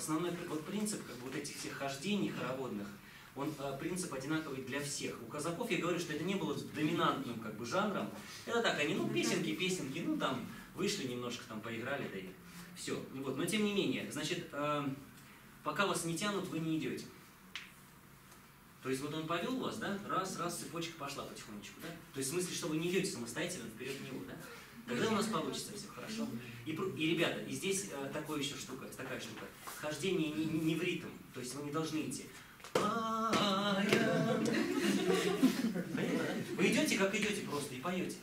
основной вот принцип как бы, вот этих всех хождений хороводных, он э, принцип одинаковый для всех. У казаков я говорю, что это не было доминантным как бы жанром. Это так, они, ну, песенки, песенки, ну, там, вышли немножко, там, поиграли, да и все. Вот. Но тем не менее, значит, э, пока вас не тянут, вы не идете. То есть вот он повел вас, да, раз, раз, цепочка пошла потихонечку, да? То есть в смысле, что вы не идете самостоятельно вперед него, да? Тогда у нас получится все хорошо. И, и ребята, и здесь э, такое еще штука, такая штука. Хождение не, не, не в ритм, то есть вы не должны идти. Вы идете, как идете просто, и поете.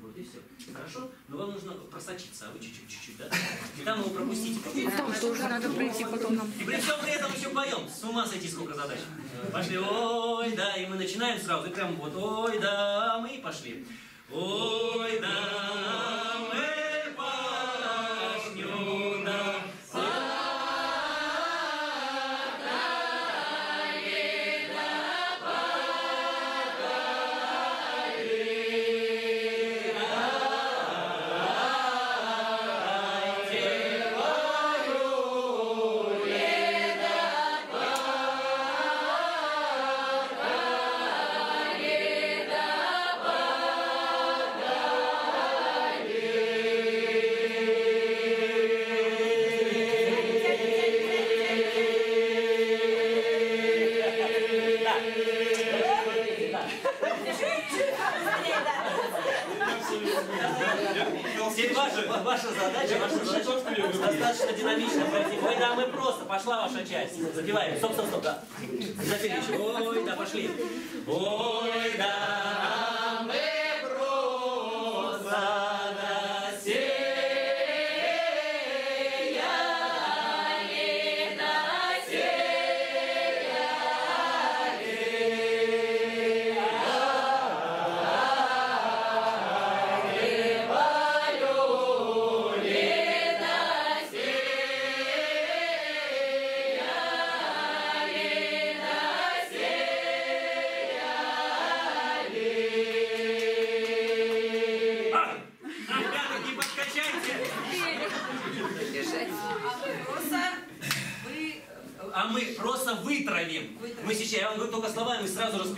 Вот и все. Хорошо? Но вам нужно просочиться, а вы чуть-чуть, чуть-чуть, да? И там его пропустите. А там тоже надо пройти потом нам. И при всем при этом еще поем. С ума сойти, сколько задач. Пошли, ой, да, и мы начинаем сразу, и прям вот, ой, да, мы и пошли. Ой, да, достаточно динамично пройти. Ой, да, мы просто, пошла ваша часть. Запиваем. Стоп, стоп, стоп, да. Запили еще. Ой, да, пошли. Ой,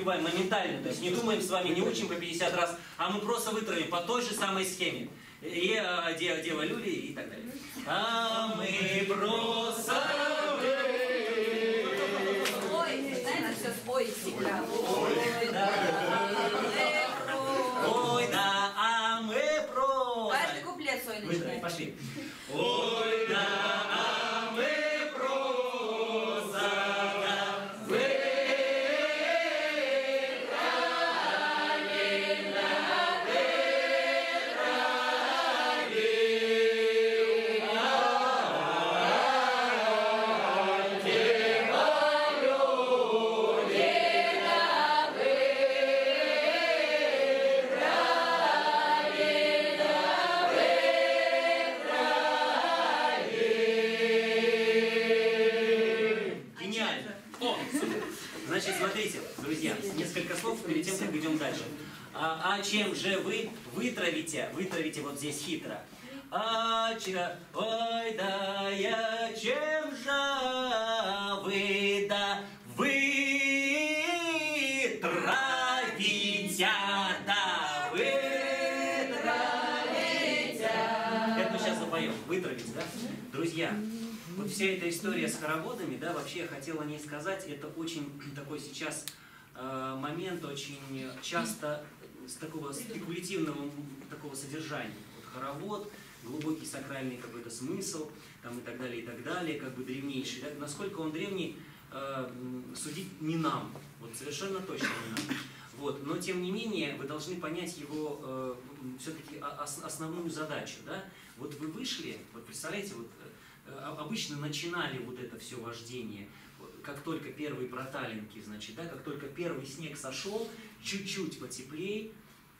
распеваем моментально. То есть не думаем с вами, не учим по 50 раз, а мы просто вытравим по той же самой схеме. И а, дева, дева люли и так далее. А мы просто смотрите, друзья, несколько слов перед тем, как идем дальше. А, а чем же вы вытравите, вытравите вот здесь хитро. А че, ой, да я чем же вся эта история с хороводами, да, вообще я хотела не сказать, это очень такой сейчас э, момент, очень часто с такого спекулятивного такого содержания. Вот хоровод, глубокий сакральный какой-то смысл, там и так далее, и так далее, как бы древнейший. Да? Насколько он древний, э, судить не нам, вот совершенно точно не нам. Вот. Но тем не менее, вы должны понять его э, все-таки основную задачу. Да? Вот вы вышли, вот представляете, вот э, обычно начинали вот это все вождение, как только первые проталинки, значит, да, как только первый снег сошел, чуть-чуть потеплее,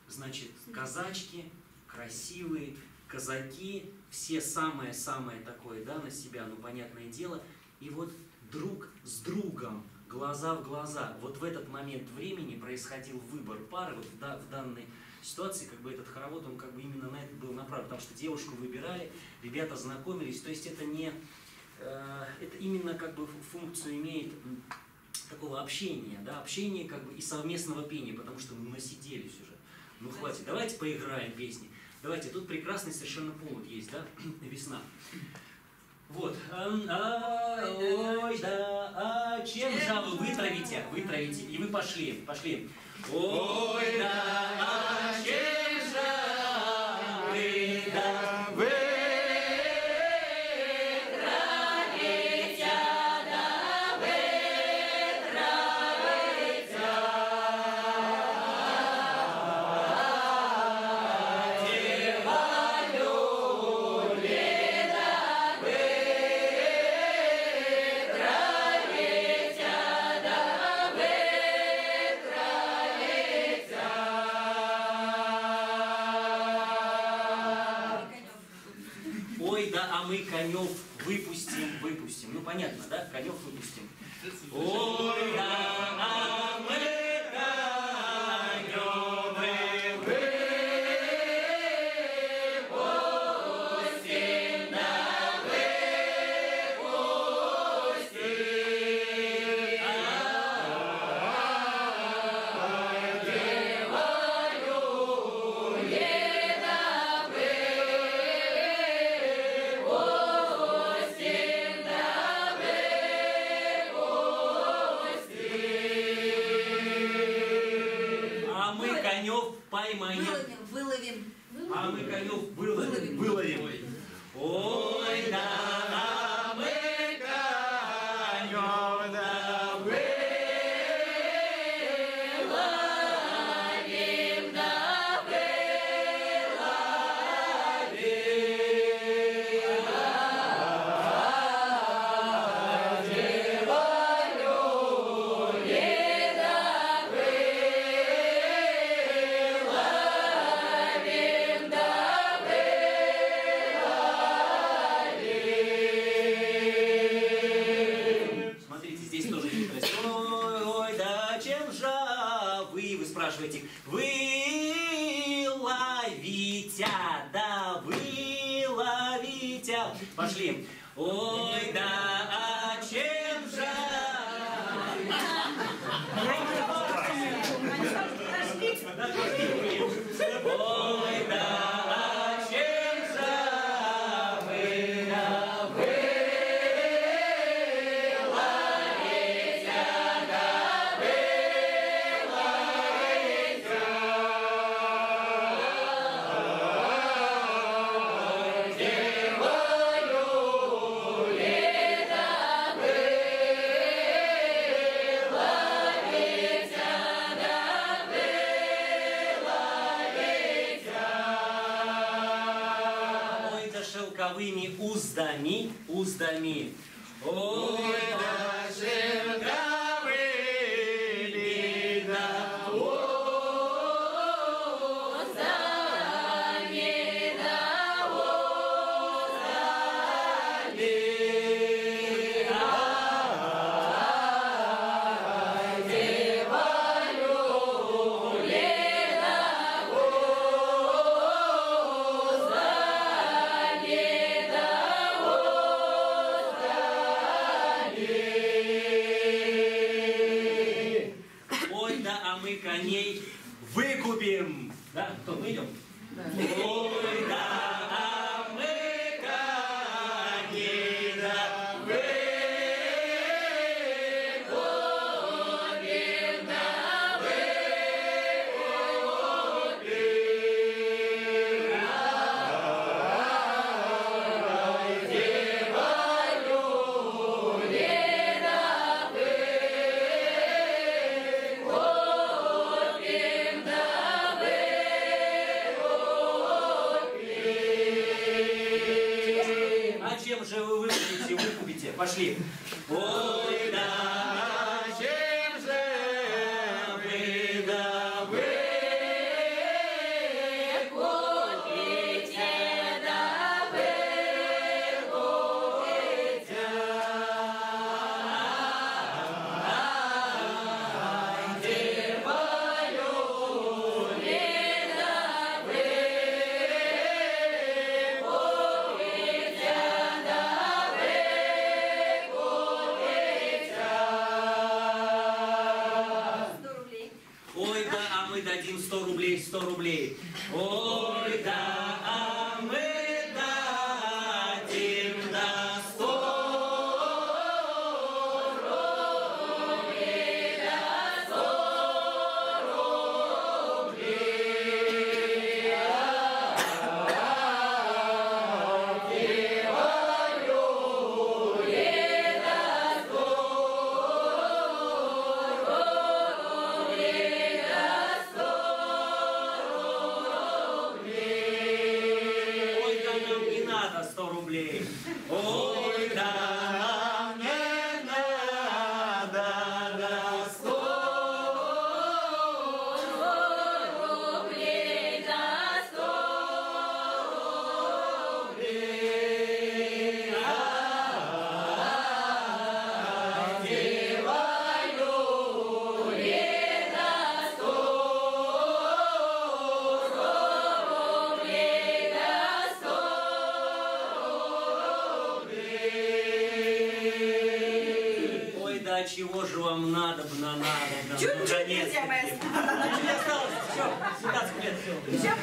значит, казачки, красивые, казаки, все самое-самое такое, да, на себя, ну, понятное дело, и вот друг с другом, глаза в глаза, вот в этот момент времени происходил выбор пары, вот да- в данной ситуации, как бы этот хоровод, он как бы именно на это был направлен, потому что девушку выбирали, ребята знакомились, то есть это не, э, это именно как бы функцию имеет такого общения, да, общения как бы и совместного пения, потому что мы насиделись уже. Ну хватит, давайте поиграем песни. Давайте, тут прекрасный совершенно повод есть, да, весна. Вот. Ой, да, а чем же вы вытравите, вытравите, и вы пошли, пошли. Ой, да, Конев выпустим. Поймаем. Выловим, выловим. А мы конев уздами, уздами. clear. Рублей, сто рублей. Ой, да, сто рублей. Ой, да Yeah.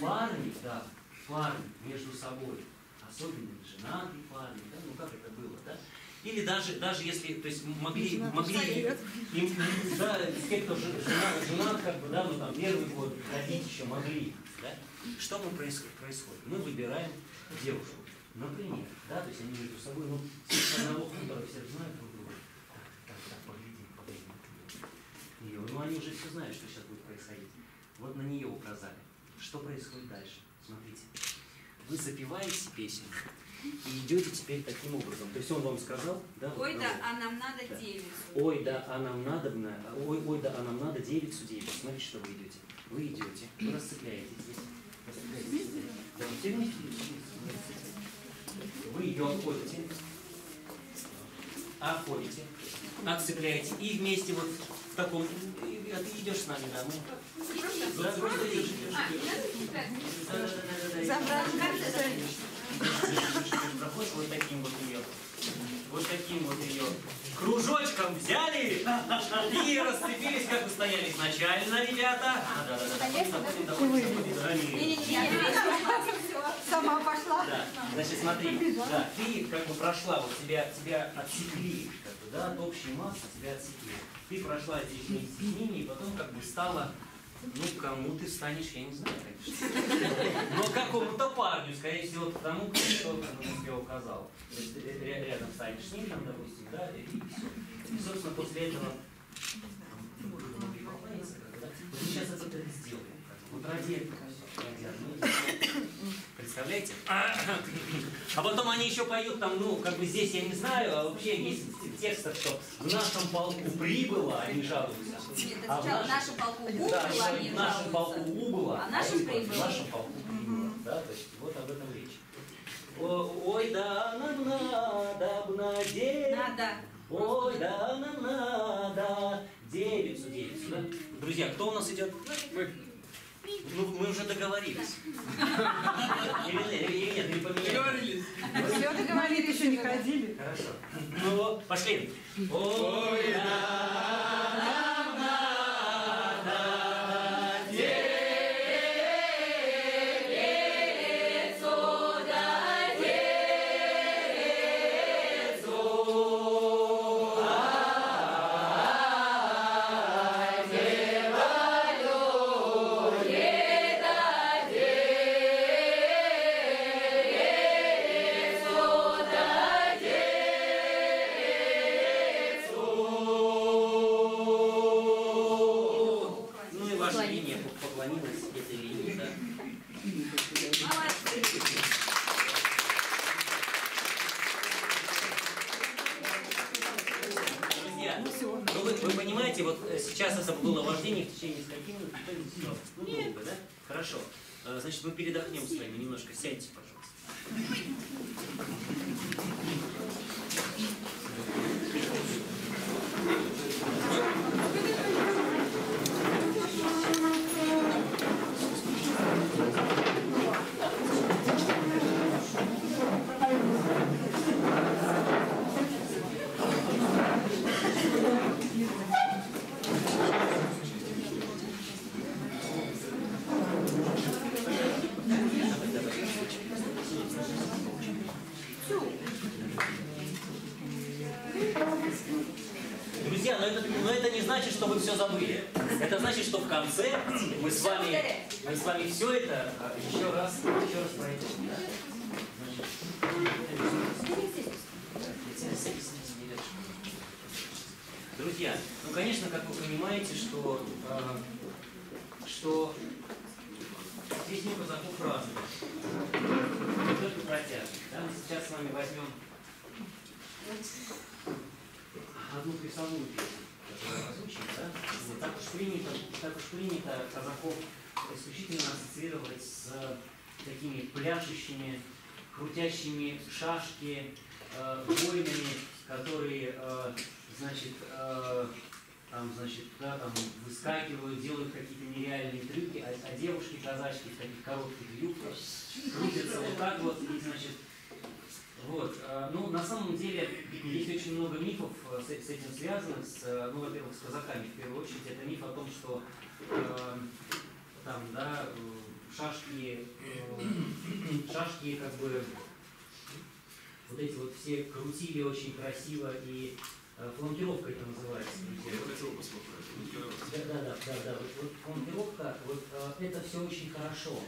Парни, да, парни между собой, особенно женатые парни, да, ну как это было, да? Или даже, даже если, то есть могли, могли им, да, те, кто же- женат, как бы, да, ну там первый год, ходить еще могли, да? Что мы происходит? происходит? Мы выбираем девушку, например, да, то есть они между собой, ну, с одного хутора все знают друг друга. Так, так, так, поглядим, поглядим. Ее. Ну, они уже все знают, что сейчас будет происходить. Вот на нее указали. Что происходит дальше? Смотрите. Вы запеваете песню и идете теперь таким образом. То есть он вам сказал, да? Ой, на да, вот. а нам надо Да. девицу. Ой, да, а нам надо, ой, ой, да, а нам надо девицу девять. Смотрите, что вы идете. Вы идете, вы расцепляете здесь. Расцепляете. Да, все вместе. Вы ее обходите, обходите, отцепляете и вместе вот в таком, а ты идешь с нами, да, мы. Да, просто идешь, идешь, идешь. И- Проходишь вот таким вот ее. Вот таким вот ее кружочком взяли и расцепились, как вы стояли изначально, ребята. Да, Сама пошла. да, значит, смотри, да, ты как бы прошла, вот тебя, тебя отсекли, как бы, да, от общей массы тебя отсекли. Ты прошла здесь вместе с ними, и потом как бы стала, ну, кому ты станешь, я не знаю, конечно. Но какому-то парню, скорее всего, тому, кто ну, тебе указал. То есть рядом станешь с ним, там, допустим, да, и, все. И, собственно, после этого. Вот мы сейчас это сделаем. Вот ради этого Представляете? А потом они еще поют там, ну, как бы здесь я не знаю, а вообще есть в текстах, что в нашем полку прибыло, они жалуются. Нет, А сначала в нашем- полку Да, убыло, что они в нашем полку убыло, А нашем прибыло. В нашем полку прибыло. Да, то есть вот об этом речь. О- Ой, да нам надо б на день. Надо. Ой, да нам надо девицу, девицу, да? Друзья, кто у нас идет? Мы. Ну, мы уже договорились. Или, или нет, не поменяли. Договорились. Все договорились, еще не ходили. Хорошо. Ну, пошли. Ой, да, в течение нескольких минут, никто не сделал. Ну, долго, да? Хорошо. Э, Значит, мы передохнем с вами немножко. Сядьте, пожалуйста. Друзья, но это, но это не значит, что вы все забыли. Это значит, что в конце мы с вами, мы с вами все это а, еще раз, еще раз пройдем. да? Значит, Друзья, ну конечно, как вы понимаете, что, э, что здесь не казаков разных. Не только протяжных. Да? Мы сейчас с вами возьмем одну плясовую песню, которую озвучим, да? Вот Так уж принято, так уж принято казаков исключительно ассоциировать с такими пляшущими, крутящими шашки, э, воинами, которые, э, значит, э, там, значит, да, там выскакивают, делают какие-то нереальные трюки, а, а девушки казачки в таких коротких юбках крутятся вот так вот, и, значит, вот. э, Ну, на самом деле, есть очень много мифов э, с, с этим связанных. С, э, ну, во-первых, с казаками в первую очередь. Это миф о том, что э, там, да, шашки, э, шашки как бы вот эти вот все крутили очень красиво и э, фланкировка это называется. Я хотел посмотреть. Да, да, да, да, да. Вот, вот фланкировка, вот э, это все очень хорошо.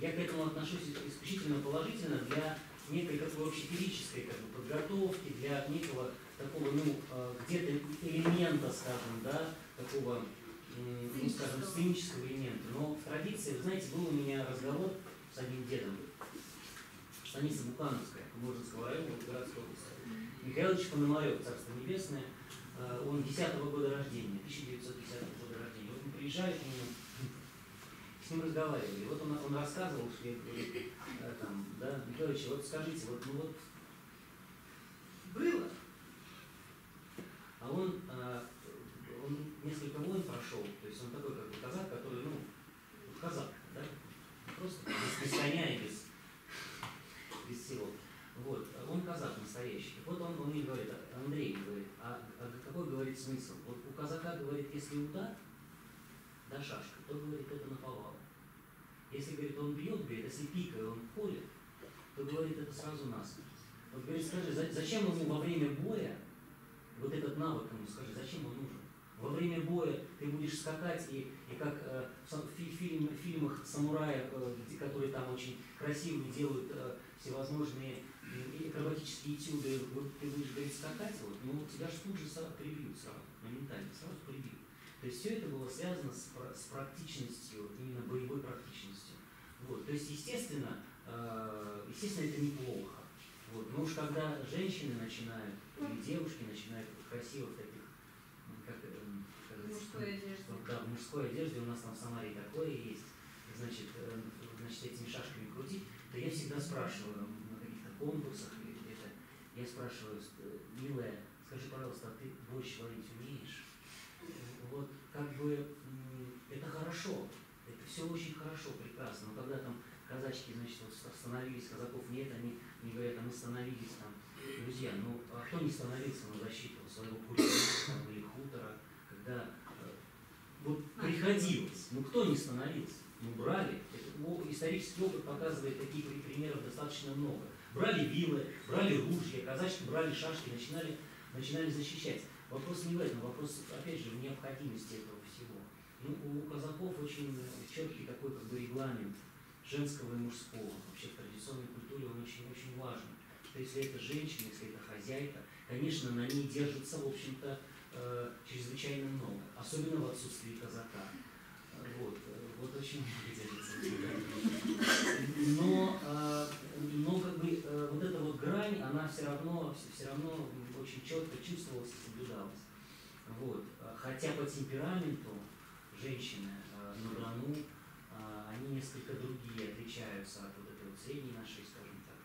Я к этому отношусь исключительно положительно для некой такой общепедической как бы, подготовки, для некого такого, ну, э, где-то элемента, скажем, да, такого, ну, скажем, сценического элемента. Но в традиции, вы знаете, был у меня разговор с одним дедом, станица Букановская, Мурзинского района, городской области. Михайлович Пономарев, Царство Небесное, э, он 10 года рождения, 1910 года рождения. Вот мы приезжали к нему, с ним разговаривали. Вот он, он рассказывал, что я говорю, э, там, да, Михайлович, вот скажите, вот, ну вот было. А он, э, он несколько войн прошел, то есть он такой как бы казак, который, ну, казак, да, просто без, без коня и без, без всего. Вот, он казак настоящий. Вот он, он мне говорит, Андрей говорит, а, а какой говорит смысл? Вот у казака говорит, если удар, да шашка, то говорит, это наповал. Если, говорит, он бьет, говорит, если пика, он колет, то говорит, это сразу нас. Вот говорит, скажи, за- зачем ему во время боя, вот этот навык ему скажи, зачем он нужен? Во время боя ты будешь скакать, и, и как э, в фи- фильм, фильмах самураев, э, которые там очень красивые делают э, всевозможные и акробатические этюды, вот ты будешь говорить скакать, вот, ну тебя же тут же прибьют сразу, моментально, сразу прибьют. То есть все это было связано с, с практичностью, именно боевой практичностью. Вот. То есть, естественно, э, естественно, это неплохо. Вот. Но уж когда женщины начинают, или девушки начинают красиво в таких, как, как говорится, Мужской одежде. вот, да, в мужской одежде у нас там в Самаре такое есть, значит, э, значит, этими шашками крутить, то я всегда спрашиваю на каких-то конкурсах или где-то, я спрашиваю, э, милая, скажи, пожалуйста, а ты борщ варить бы, это хорошо, это все очень хорошо, прекрасно, но когда там казачки, значит, вот остановились, казаков нет, они не говорят, а мы становились там, друзья, ну, а кто не становился на защиту своего там, или хутора, когда э, вот приходилось, ну кто не становился? Ну брали. Это, исторический опыт показывает таких при- примеров достаточно много. Брали вилы, брали ружья, казачки брали шашки, начинали, начинали защищать. Вопрос не в этом, вопрос, опять же, в необходимости этого. Ну, у казаков очень четкий такой как бы регламент женского и мужского. Вообще в традиционной культуре он очень, очень важен. Что если это женщина, если это хозяйка, конечно, на ней держится, в общем-то, э, чрезвычайно много. Особенно в отсутствии казака. Э, Вот, э, вот очень много держится. Но, э, но как бы э, вот эта вот грань, она все равно, все равно очень четко чувствовалась и соблюдалась. Вот. хотя по темпераменту женщины э, на Дону, э, они несколько другие отличаются от вот этой вот средней нашей, скажем так,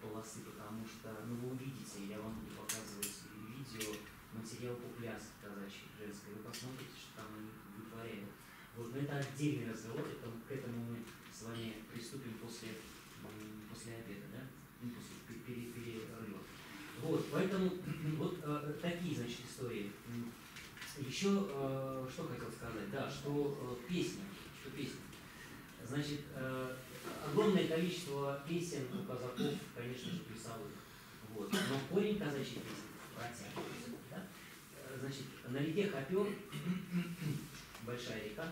полосы, потому что, ну вы увидите, я вам буду показывать видео, материал по пляске казачьей, женской, вы посмотрите, что там они вытворяют. Вот, но это отдельный разговор, это, к этому мы с вами приступим после, после обеда, да? Ну, после пе- пере- перерыва. Вот, поэтому вот э, такие, значит, истории. Еще э, что хотел сказать, да, что э, песня, что песня. Значит, э, огромное количество песен у казаков, конечно же, плясовых. Вот. Но корень казачьей песни протяжный. Да? Э, Значит, на реке Хопер, большая река,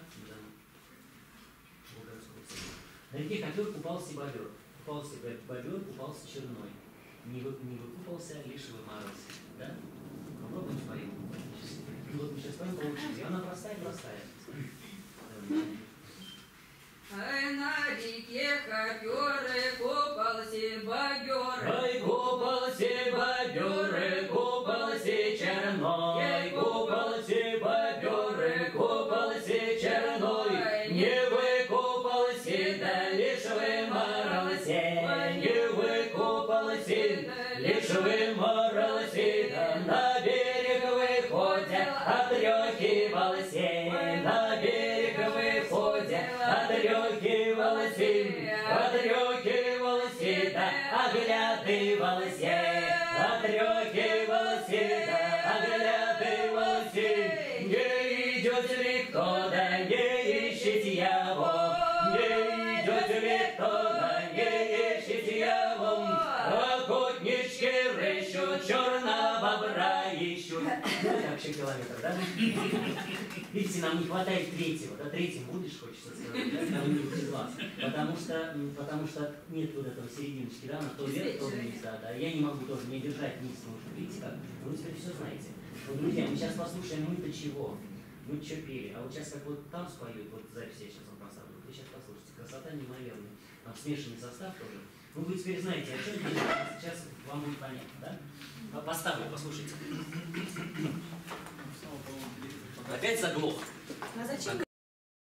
на реке Хопер купался бобер. Купался бо- бобер, купался черной. Не, вы, не выкупался, лишь вымарался. Да? Попробуем споем. Вот мы сейчас. И она простая-простая. Ай, на реке Хоперы выходя, отрёхивался, на берег выходя, отрёхивался, отрёхивался, да оглядывался, отрёхивался, да оглядывался, не идет ли кто, да не ищет его, не идет ли кто, да не ищет его, охотнички рыщут, черного вообще километр, да? Видите, нам не хватает третьего, да, третьим будешь, хочется сказать, да, кого-нибудь из вас. Потому что, потому что нет вот этого серединочки, да, на то вверх, то вниз, да, да. Я не могу тоже не держать низ, потому что, видите как, вы теперь все знаете. Ну, друзья, мы сейчас послушаем мы-то чего, мы что пели, а вот сейчас как вот там споют, вот запись я сейчас вам поставлю, вы сейчас послушайте, красота неимоверная, там смешанный состав тоже. Ну, вы теперь знаете, о чем пели, сейчас вам будет понятно, да? А, Поставлю, послушайте. Опять заглох. А зачем